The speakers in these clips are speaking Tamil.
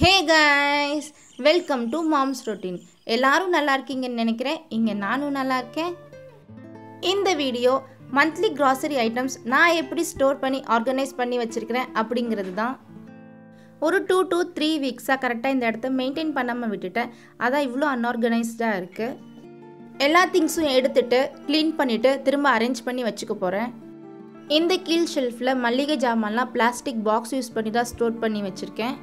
Hey guys welcome to mom's routine எல்லாரும் நல்லா இருக்கீங்கன்னு நினைக்கிறேன். இங்கே நானும் நல்லா இருக்கேன். இந்த வீடியோ மந்த்லி கிராசரி ஐட்டம்ஸ் நான் எப்படி ஸ்டோர் பண்ணி ஆர்கனைஸ் பண்ணி வச்சுருக்கிறேன் அப்படிங்கிறது தான். ஒரு டூ டூ த்ரீ வீக்ஸாக கரெக்டாக இந்த இடத்த மெயின்டைன் பண்ணாமல் விட்டுட்டேன். அதான் இவ்வளோ அன்ஆர்கனைஸ்டாக இருக்குது எல்லா திங்ஸும் எடுத்துட்டு க்ளீன் பண்ணிவிட்டு திரும்ப அரேஞ்ச் பண்ணி வச்சுக்க போகிறேன் இந்த கீழ் ஷெல்ஃபில் மல்லிகை ஜாமான்லாம் பிளாஸ்டிக் பாக்ஸ் யூஸ் பண்ணி தான் ஸ்டோர் பண்ணி வச்சுருக்கேன்.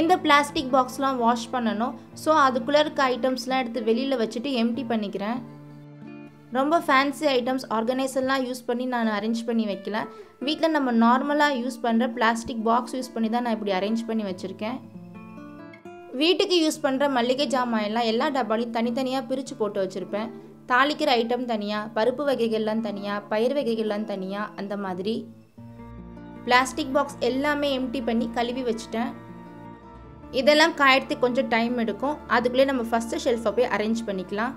இந்த பிளாஸ்டிக் பாக்ஸ்லாம் வாஷ் பண்ணணும். ஸோ அதுக்குள்ளே இருக்க ஐட்டம்ஸ்லாம் எடுத்து வெளியில் வச்சுட்டு எம்டி பண்ணிக்கிறேன். ரொம்ப ஃபேன்சி ஐட்டம்ஸ் ஆர்கனைசர்லாம் யூஸ் பண்ணி நான் அரேஞ்ச் பண்ணி வைக்கல. வீட்டில் நம்ம நார்மலாக யூஸ் பண்ணுற பிளாஸ்டிக் பாக்ஸ் யூஸ் பண்ணி தான் நான் இப்படி அரேஞ்ச் பண்ணி வச்சுருக்கேன். வீட்டுக்கு யூஸ் பண்ணுற மல்லிகை ஜாமான் எல்லாம் எல்லா டப்பாலையும் தனித்தனியாக பிரித்து போட்டு வச்சுருப்பேன். தாளிக்கிற ஐட்டம் தனியாக பருப்பு வகைகள்லாம் தனியாக பயிர் வகைகள்லாம் தனியாக அந்த மாதிரி. பிளாஸ்டிக் பாக்ஸ் எல்லாமே எம்டி பண்ணி கழுவி வச்சுட்டேன். இதெல்லாம் காயறதுக்கு கொஞ்சம் டைம் எடுக்கும். அதுக்குள்ளே நம்ம ஃபஸ்ட்டு ஷெல்ஃபை போய் அரேஞ்ச் பண்ணிக்கலாம்.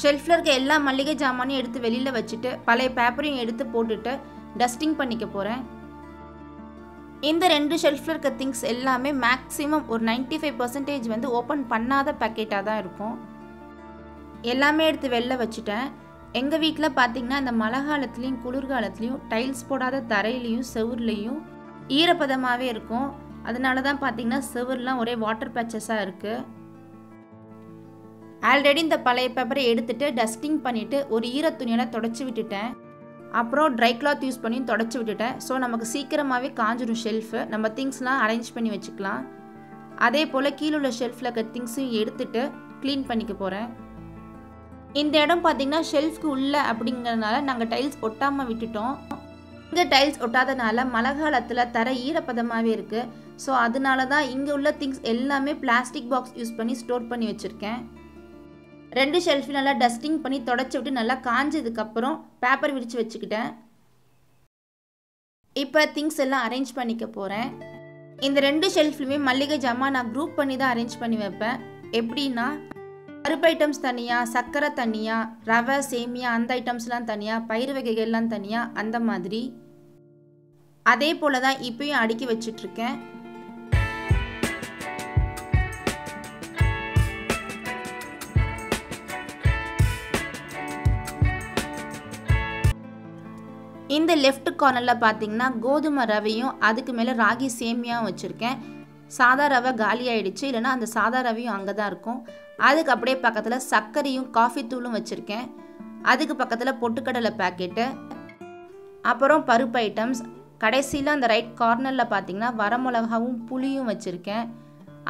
ஷெல்ஃபில் இருக்க எல்லா மல்லிகை ஜாமானையும் எடுத்து வெளியில் வச்சுட்டு பழைய பேப்பரையும் எடுத்து போட்டுட்டு டஸ்டிங் பண்ணிக்க போகிறேன் இந்த ரெண்டு ஷெல்ஃபில் இருக்க திங்ஸ் எல்லாமே மேக்ஸிமம் ஒரு 95% ஃபைவ் பர்சன்டேஜ் வந்து ஓப்பன் பண்ணாத பேக்கெட்டாக தான் இருக்கும். எல்லாமே எடுத்து வெளில வச்சுட்டேன். எங்கள் வீட்டில் பார்த்தீங்கன்னா இந்த மழை காலத்துலேயும் குளிர்காலத்துலேயும் டைல்ஸ் போடாத தரையிலையும் செவுர்லேயும் ஈரப்பதமாகவே இருக்கும். அதனால தான் பார்த்தீங்கன்னா செவுர்லாம் ஒரே வாட்டர் பேச்சஸாக இருக்குது ஆல்ரெடி இந்த பழைய பேப்பரை எடுத்துட்டு டஸ்டிங் பண்ணிவிட்டு ஒரு ஈர துணியால் தொடச்சி விட்டுட்டேன். அப்புறம் ட்ரை கிளாத் யூஸ் பண்ணியும் தொடச்சி விட்டுட்டேன். ஸோ நமக்கு சீக்கிரமாகவே காஞ்சிடும் ஷெல்ஃபு நம்ம திங்ஸ்லாம் அரேஞ்ச் பண்ணி வச்சுக்கலாம். அதே போல் கீழே உள்ள ஷெல்ஃபில் இருக்க திங்ஸையும் எடுத்துட்டு க்ளீன் பண்ணிக்க போகிறேன் இந்த இடம் பார்த்திங்கன்னா ஷெல்ஃப்க்கு உள்ள அப்படிங்கிறதுனால நாங்கள் டைல்ஸ் ஒட்டாமல் விட்டுட்டோம். இங்கே டைல்ஸ் ஒட்டாதனால மழை காலத்தில் தர ஈரப்பதமாகவே இருக்குது ஸோ அதனால தான் இங்கே உள்ள திங்ஸ் எல்லாமே பிளாஸ்டிக் பாக்ஸ் யூஸ் பண்ணி ஸ்டோர் பண்ணி வச்சுருக்கேன். ரெண்டு ஷெல்ஃபையும் நல்லா டஸ்டிங் பண்ணி தொடச்சி விட்டு நல்லா காஞ்சதுக்கப்புறம் பேப்பர் விரித்து வச்சுக்கிட்டேன். இப்போ திங்ஸ் எல்லாம் அரேஞ்ச் பண்ணிக்க போகிறேன் இந்த ரெண்டு ஷெல்ஃப்லையுமே மல்லிகை ஜாமான் நான் குரூப் பண்ணி தான் அரேஞ்ச் பண்ணி வைப்பேன். எப்படின்னா பருப்பு ஐட்டம்ஸ் தனியாக சர்க்கரை தனியாக ரவை சேமியா அந்த ஐட்டம்ஸ்லாம் தனியாக பயிர் வகைகள்லாம் தனியாக அந்த மாதிரி. அதே போல் தான் இப்பயும் அடுக்கி வச்சிட்ருக்கேன். இந்த லெஃப்ட் கார்னரில் பார்த்தீங்கன்னா கோதுமை ரவையும் அதுக்கு மேலே ராகி சேமியாவும் வச்சுருக்கேன். சாதா ரவை காலி ஆயிடுச்சு இல்லைன்னா அந்த சாதா ரவையும் அங்கே தான் இருக்கும். அதுக்கு அப்படியே பக்கத்தில் சர்க்கரையும் காஃபி தூளும் வச்சுருக்கேன். அதுக்கு பக்கத்தில் பொட்டுக்கடலை பேக்கெட்டு அப்புறம் பருப்பு ஐட்டம்ஸ் கடைசியில் அந்த ரைட் கார்னரில் பார்த்தீங்கன்னா வரமிளகாவும் புளியும் வச்சுருக்கேன்.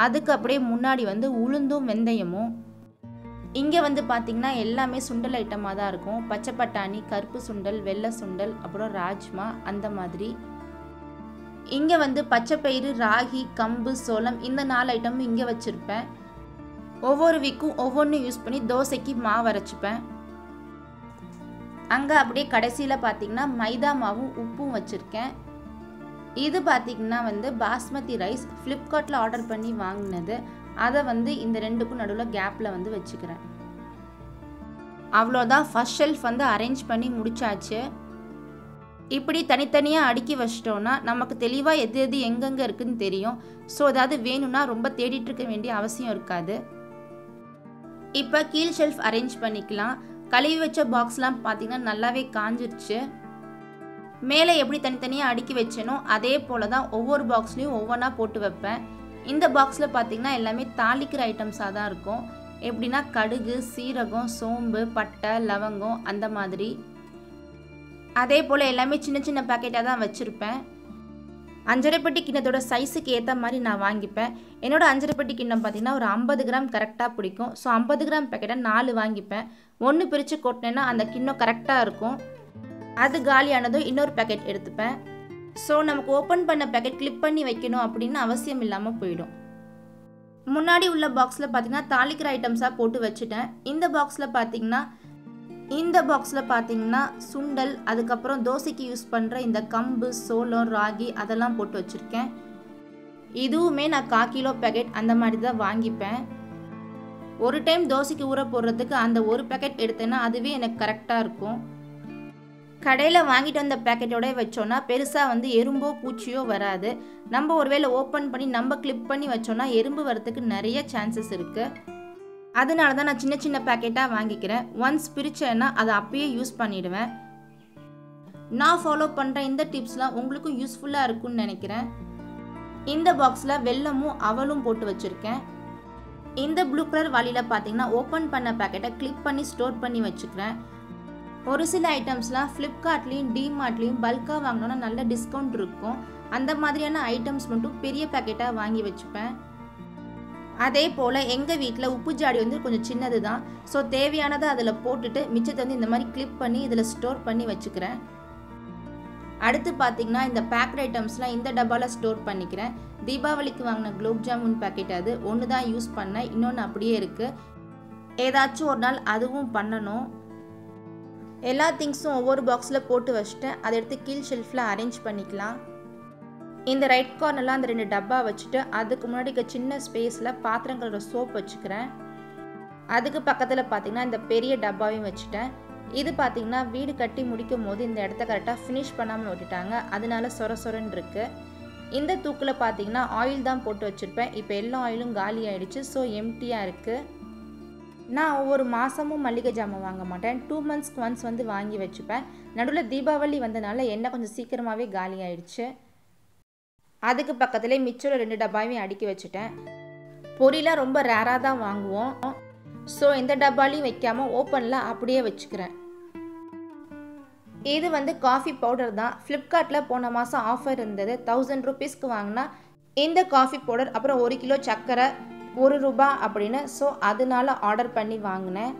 அதுக்கு அப்படியே முன்னாடி வந்து உளுந்தும் வெந்தயமும். இங்கே வந்து பார்த்திங்கன்னா எல்லாமே சுண்டல் ஐட்டமாக தான் இருக்கும். பச்சை பட்டாணி கருப்பு சுண்டல் வெள்ளை சுண்டல் அப்புறம் ராஜ்மா அந்த மாதிரி. இங்கே வந்து பச்சைப்பயிறு ராகி கம்பு சோளம் இந்த நாலு ஐட்டமும் இங்கே வச்சுருப்பேன். ஒவ்வொரு வீக்கும் ஒவ்வொன்றும் யூஸ் பண்ணி தோசைக்கு மாவு அரைச்சிப்பேன். அங்கே அப்படியே கடைசியில் பார்த்திங்கன்னா மைதா மாவும் உப்பும் வச்சுருக்கேன். இது பார்த்திங்கன்னா வந்து பாஸ்மதி ரைஸ் ஃப்ளிப்கார்ட்டில் ஆர்டர் பண்ணி வாங்கினது. அதை வந்து இந்த ரெண்டுக்கும் நடுவில் கேப்பில் வந்து வச்சுக்கிறேன். அவ்வளோதான் ஃபஸ்ட் ஷெல்ஃப் வந்து அரேஞ்ச் பண்ணி முடிச்சாச்சு. இப்படி தனித்தனியாக அடுக்கி வச்சிட்டோன்னா நமக்கு தெளிவாக எது எது எங்கெங்கே இருக்குன்னு தெரியும். ஸோ ஏதாவது வேணும்னா ரொம்ப தேடிட்டு இருக்க வேண்டிய அவசியம் இருக்காது. இப்போ கீழ் ஷெல்ஃப் அரேஞ்ச் பண்ணிக்கலாம். கழுவி வச்ச பாக்ஸ்லாம் பார்த்தீங்கன்னா நல்லாவே காஞ்சிருச்சு. மேலே எப்படி தனித்தனியாக அடுக்கி வச்சேனோ அதே போல் தான் ஒவ்வொரு பாக்ஸ்லேயும் ஒவ்வொன்றா போட்டு வைப்பேன். இந்த பாக்ஸில் பார்த்தீங்கன்னா எல்லாமே தாளிக்கிற ஐட்டம்ஸாக தான் இருக்கும். எப்படின்னா கடுகு சீரகம் சோம்பு பட்டை லவங்கம் அந்த மாதிரி. அதே போல் எல்லாமே சின்ன சின்ன பேக்கெட்டாக தான் வச்சுருப்பேன். அஞ்சரைப்பட்டி கிண்ணத்தோட சைஸுக்கு ஏற்ற மாதிரி நான் வாங்கிப்பேன். என்னோட அஞ்சரைப்பட்டி கிண்ணம் பார்த்திங்கன்னா ஒரு ஐம்பது கிராம் கரெக்டாக பிடிக்கும். ஸோ ஐம்பது கிராம் பேக்கெட்டை நாலு வாங்கிப்பேன். ஒன்று பிரித்து கொட்டினேன்னா அந்த கிண்ணம் கரெக்டாக இருக்கும். அது காலியானதும் இன்னொரு பேக்கெட் எடுத்துப்பேன். ஸோ நமக்கு ஓப்பன் பண்ண பேக்கெட் கிளிப் பண்ணி வைக்கணும் அப்படின்னு அவசியம் இல்லாமல் போயிடும். முன்னாடி உள்ள பாக்ஸில் பார்த்தீங்கன்னா தாளிக்கிற ஐட்டம்ஸாக போட்டு வச்சுட்டேன். இந்த பாக்ஸில் பார்த்தீங்கன்னா இந்த பாக்ஸில் பார்த்தீங்கன்னா சுண்டல் அதுக்கப்புறம் தோசைக்கு யூஸ் பண்ணுற இந்த கம்பு சோளம் ராகி அதெல்லாம் போட்டு வச்சுருக்கேன். இதுவுமே நான் கா கிலோ பேக்கெட் அந்த மாதிரி தான் வாங்கிப்பேன். ஒரு டைம் தோசைக்கு ஊற போடுறதுக்கு அந்த ஒரு பேக்கெட் எடுத்தேன்னா அதுவே எனக்கு கரெக்டாக இருக்கும். கடையில் வாங்கிட்டு வந்த பேக்கெட்டோட வச்சோன்னா பெருசாக வந்து எறும்போ பூச்சியோ வராது. நம்ம ஒருவேளை ஓப்பன் பண்ணி நம்ம கிளிப் பண்ணி வச்சோன்னா எறும்பு வரத்துக்கு நிறைய சான்சஸ் இருக்குது அதனால தான் நான் சின்ன சின்ன பேக்கெட்டாக வாங்கிக்கிறேன். ஒன்ஸ் பிரித்தேன்னா அதை அப்பயே யூஸ் பண்ணிவிடுவேன் நான் ஃபாலோ பண்ணுற இந்த டிப்ஸ்லாம் உங்களுக்கும் யூஸ்ஃபுல்லாக இருக்கும்னு நினைக்கிறேன். இந்த பாக்ஸில் வெல்லமும் அவலும் போட்டு வச்சுருக்கேன். இந்த ப்ளூ கலர் வழியில் பார்த்தீங்கன்னா ஓப்பன் பண்ண பேக்கெட்டை கிளிக் பண்ணி ஸ்டோர் பண்ணி வச்சுக்கிறேன். ஒரு சில ஐட்டம்ஸ்லாம் ஃப்ளிப்கார்ட்லேயும் டிமார்ட்லேயும் பல்காக வாங்கினோன்னா நல்ல டிஸ்கவுண்ட் இருக்கும். அந்த மாதிரியான ஐட்டம்ஸ் மட்டும் பெரிய பேக்கெட்டாக வாங்கி வச்சுப்பேன். அதே போல் எங்கள் வீட்டில் உப்பு ஜாடி வந்து கொஞ்சம் சின்னது தான் ஸோ தேவையானதை அதில் போட்டுட்டு மிச்சத்தை வந்து இந்த மாதிரி கிளிப் பண்ணி இதில் ஸ்டோர் பண்ணி வச்சுக்கிறேன். அடுத்து பார்த்தீங்கன்னா இந்த பேக்கட் ஐட்டம்ஸ்லாம் இந்த டப்பாவில் ஸ்டோர் பண்ணிக்கிறேன். தீபாவளிக்கு வாங்கின குலோப் ஜாமுன் பேக்கெட் அது ஒன்று தான் யூஸ் பண்ணேன். இன்னொன்று அப்படியே இருக்குது ஏதாச்சும் ஒரு நாள் அதுவும் பண்ணணும். எல்லா திங்ஸும் ஒவ்வொரு பாக்ஸில் போட்டு வச்சுட்டு அதை எடுத்து கீழ் ஷெல்ஃபில் அரேஞ்ச் பண்ணிக்கலாம். இந்த ரைட் கார்னர்லாம் அந்த ரெண்டு டப்பா வச்சுட்டு அதுக்கு முன்னாடி இருக்க சின்ன ஸ்பேஸில் பாத்திரம் கழுவுற சோப் வச்சுக்கிறேன். அதுக்கு பக்கத்தில் பார்த்திங்கன்னா இந்த பெரிய டப்பாவையும் வச்சுட்டேன். இது பார்த்தீங்கன்னா வீடு கட்டி முடிக்கும் போது இந்த இடத்த கரெக்டாக ஃபினிஷ் பண்ணாமல் விட்டுட்டாங்க. அதனால சொர சொரன்னு இருக்குது இந்த தூக்கில் பார்த்தீங்கன்னா ஆயில் தான் போட்டு வச்சுருப்பேன். இப்போ எல்லா ஆயிலும் காலி ஆயிடுச்சு. ஸோ எம்டியாக இருக்குது நான் ஒவ்வொரு மாதமும் மளிகை ஜாமான் வாங்க மாட்டேன். டூ மந்த்ஸ்க்கு ஒன்ஸ் வந்து வாங்கி வச்சுப்பேன். நடுவில் தீபாவளி வந்தனால எண்ணெய் கொஞ்சம் சீக்கிரமாகவே காலி ஆயிடுச்சு. அதுக்கு பக்கத்துலேயே மிச்சம் ரெண்டு டப்பாவையும் அடுக்கி வச்சுட்டேன். பொரியெலாம் ரொம்ப ரேராக தான் வாங்குவோம். ஸோ எந்த டப்பாலையும் வைக்காமல் ஓப்பனில் அப்படியே வச்சுக்கிறேன். இது வந்து காஃபி பவுடர் தான். ஃப்ளிப்கார்ட்டில் போன மாதம் ஆஃபர் இருந்தது. தௌசண்ட் ருபீஸ்க்கு வாங்கினா இந்த காஃபி பவுடர் அப்புறம் ஒரு கிலோ சர்க்கரை ஒரு ரூபா அப்படின்னு. ஸோ அதனால ஆர்டர் பண்ணி வாங்கினேன்.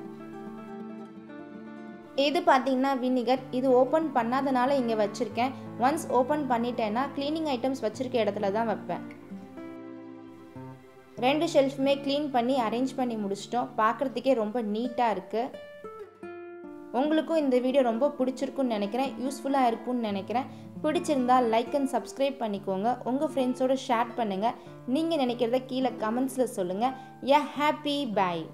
இது பார்த்தீங்கன்னா வினிகர் இது ஓப்பன் பண்ணாதனால இங்கே வச்சுருக்கேன். ஒன்ஸ் ஓப்பன் பண்ணிட்டேன்னா க்ளீனிங் ஐட்டம்ஸ் வச்சுருக்க இடத்துல தான் வைப்பேன். ரெண்டு ஷெல்ஃபுமே க்ளீன் பண்ணி அரேஞ்ச் பண்ணி முடிச்சிட்டோம். பார்க்குறதுக்கே ரொம்ப நீட்டாக இருக்குது உங்களுக்கும் இந்த வீடியோ ரொம்ப பிடிச்சிருக்குன்னு நினைக்கிறேன். யூஸ்ஃபுல்லாக இருக்கும்னு நினைக்கிறேன். பிடிச்சிருந்தா லைக் அண்ட் சப்ஸ்கிரைப் பண்ணிக்கோங்க. உங்கள் ஃப்ரெண்ட்ஸோடு ஷேர் பண்ணுங்கள் நீங்கள் நினைக்கிறத கீழே கமெண்ட்ஸில் சொல்லுங்கள் ஏ ஹாப்பி பாய்